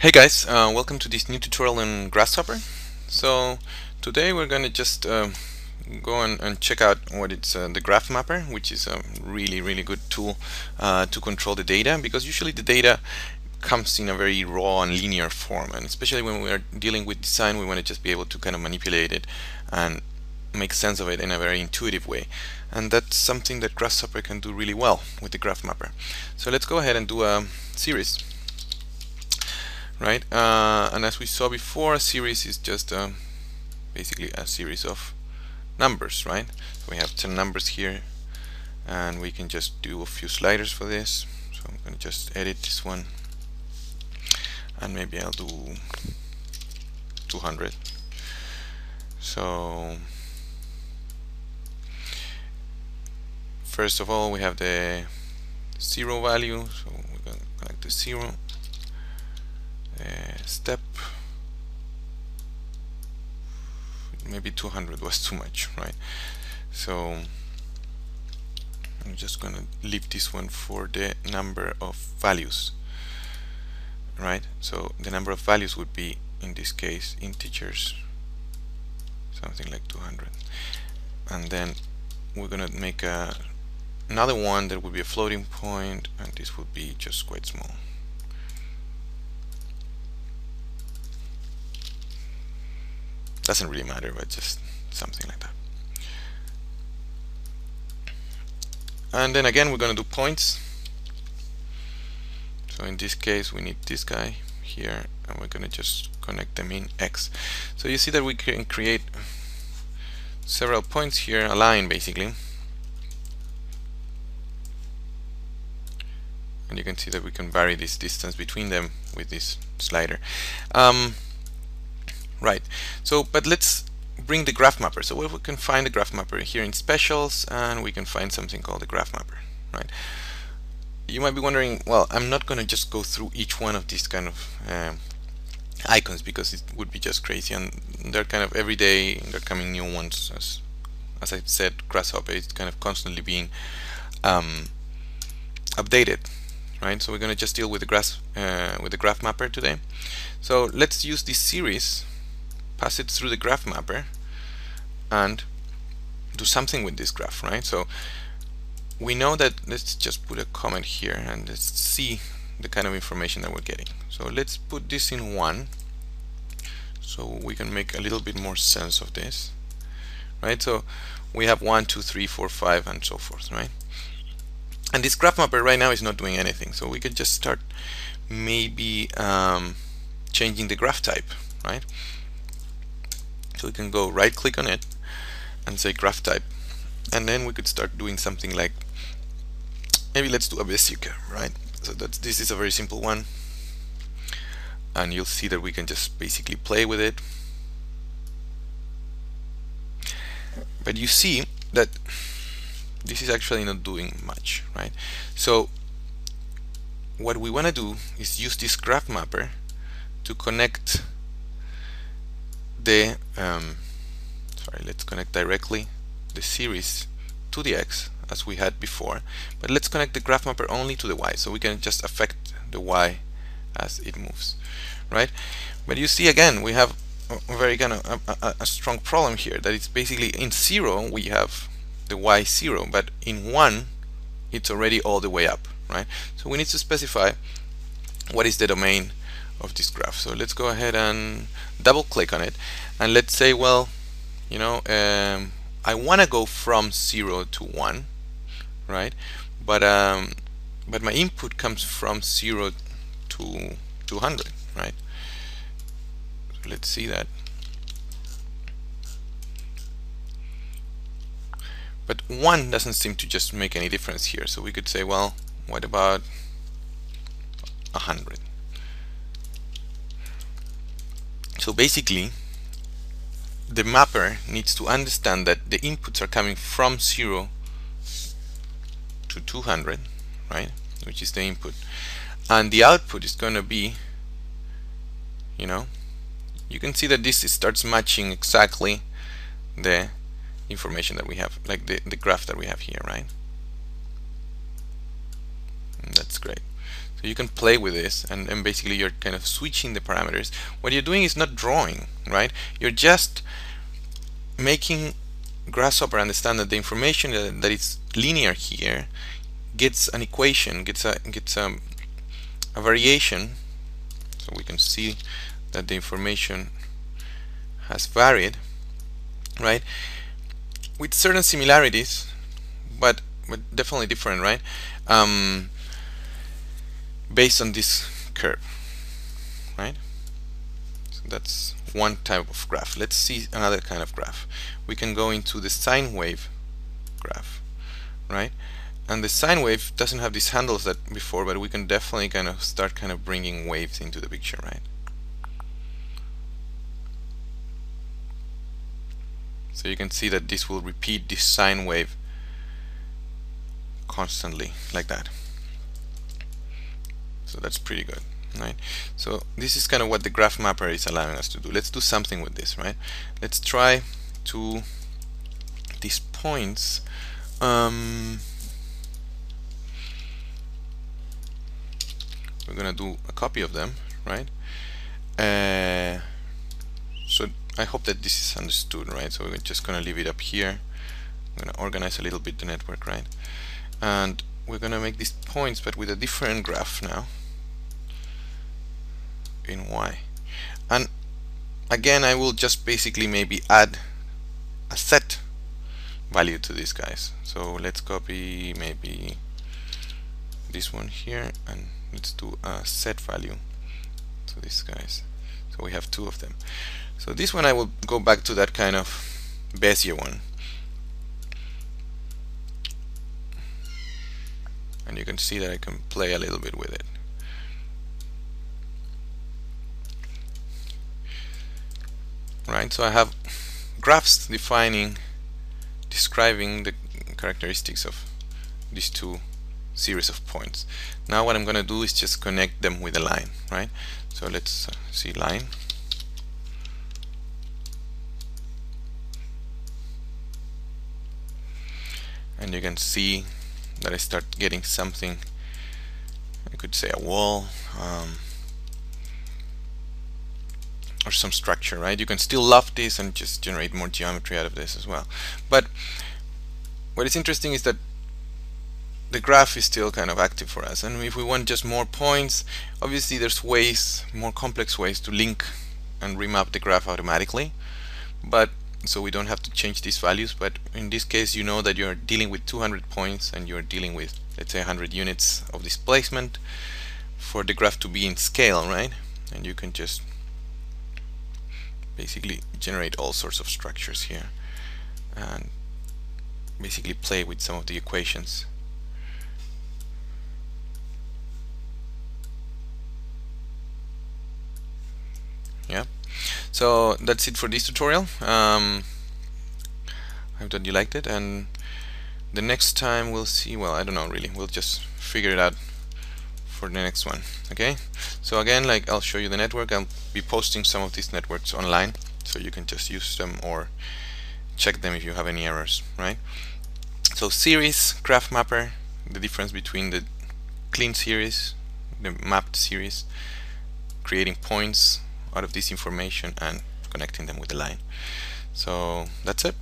Hey guys, uh, welcome to this new tutorial in Grasshopper. So today we're going to just uh, go and, and, check out what it's uh, the Graph Mapper, which is a really really good tool uh, to control the data because usually the data comes in a very raw and linear form and especially when we are dealing with design we want to just be able to kind of manipulate it and make sense of it in a very intuitive way and that's something that Grasshopper can do really well with the Graph Mapper. So let's go ahead and do a series right? Uh, and as we saw before, a series is just uh, basically a series of numbers, right? So we have 10 numbers here, and we can just do a few sliders for this. So I'm going to just edit this one, and maybe I'll do 200. So first of all, we have the zero value, so we're going to connect the zero uh, step maybe 200 was too much right? So I'm just gonna leave this one for the number of values right? So the number of values would be in this case integers something like 200 and then we're gonna make a another one that would be a floating point and this would be just quite small doesn't really matter but just something like that. And then again we're going to do points. So in this case we need this guy here and we're going to just connect them in X. So you see that we can create several points here a line basically. And you can see that we can vary this distance between them with this slider. Um, Right. So, but let's bring the graph mapper. So we can find the graph mapper here in specials and we can find something called the graph mapper, right? You might be wondering, well, I'm not going to just go through each one of these kind of uh, icons because it would be just crazy and they're kind of every day they're coming new ones as as I said Grasshopper is kind of constantly being um, updated right so we're going to just deal with the graph uh, with the graph mapper today so let's use this series pass it through the graph mapper and do something with this graph, right? So we know that, let's just put a comment here and let's see the kind of information that we're getting. So let's put this in 1 so we can make a little bit more sense of this, right? So we have 1, 2, 3, 4, 5 and so forth, right? And this graph mapper right now is not doing anything, so we could just start maybe um, changing the graph type, right? So we can go right click on it and say graph type. And then we could start doing something like maybe let's do a Bezier right? So that's this is a very simple one. And you'll see that we can just basically play with it. But you see that this is actually not doing much right? So what we want to do is use this graph mapper to connect the um, sorry let's connect directly the series to the X as we had before but let's connect the graph mapper only to the Y so we can just affect the Y as it moves right? But you see again we have a very kind of a, a, a strong problem here that it's basically in zero we have the Y zero but in one it's already all the way up right? So we need to specify what is the domain of this graph. So let's go ahead and double click on it. And let's say well you know um, I want to go from 0 to 1 right? But um, but my input comes from 0 to 200 right? So let's see that. But 1 doesn't seem to just make any difference here. So we could say well what about 100 So basically, the mapper needs to understand that the inputs are coming from 0 to 200, right? Which is the input. And the output is going to be, you know, you can see that this starts matching exactly the information that we have, like the, the graph that we have here, right? And that's great. So you can play with this and, and basically you're kind of switching the parameters. What you're doing is not drawing right? You're just making grasshopper understand that the information that, is linear here gets an equation gets a gets a, a variation. So we can see that the information has varied right? With certain similarities but, but definitely different right? Um, based on this curve right? So that's one type of graph. Let's see another kind of graph. We can go into the sine wave graph right? And the sine wave doesn't have these handles that before but we can definitely kind of start kind of bringing waves into the picture right? So you can see that this will repeat this sine wave constantly like that so that's pretty good right? So this is kind of what the graph mapper is allowing us to do. Let's do something with this right? Let's try to these points um, we're gonna do a copy of them right? Uh, so I hope that this is understood right? So we're just gonna leave it up here. I'm gonna organize a little bit the network right? And we're gonna make these points but with a different graph now in y and again I will just basically maybe add a set value to these guys. So let's copy maybe this one here and let's do a set value to these guys. So we have two of them. So this one I will go back to that kind of Bezier one. And you can see that I can play a little bit with it right? So I have graphs defining describing the characteristics of these two series of points. Now what I'm gonna do is just connect them with a line right? So let's uh, see line. And you can see that I start getting something I could say a wall um, or some structure, right? You can still loft this and just generate more geometry out of this as well. But what is interesting is that the graph is still kind of active for us. And if we want just more points, obviously there's ways, more complex ways to link and remap the graph automatically. But so we don't have to change these values. But in this case, you know that you're dealing with 200 points and you're dealing with, let's say, 100 units of displacement for the graph to be in scale, right? And you can just basically generate all sorts of structures here and basically play with some of the equations. Yeah. So that's it for this tutorial. Um, I hope that you liked it and the next time we'll see well I don't know really. We'll just figure it out for the next one okay? So again like I'll show you the network. I'll be posting some of these networks online so you can just use them or check them if you have any errors right? So series graph mapper the difference between the clean series the mapped series creating points out of this information and connecting them with the line. So that's it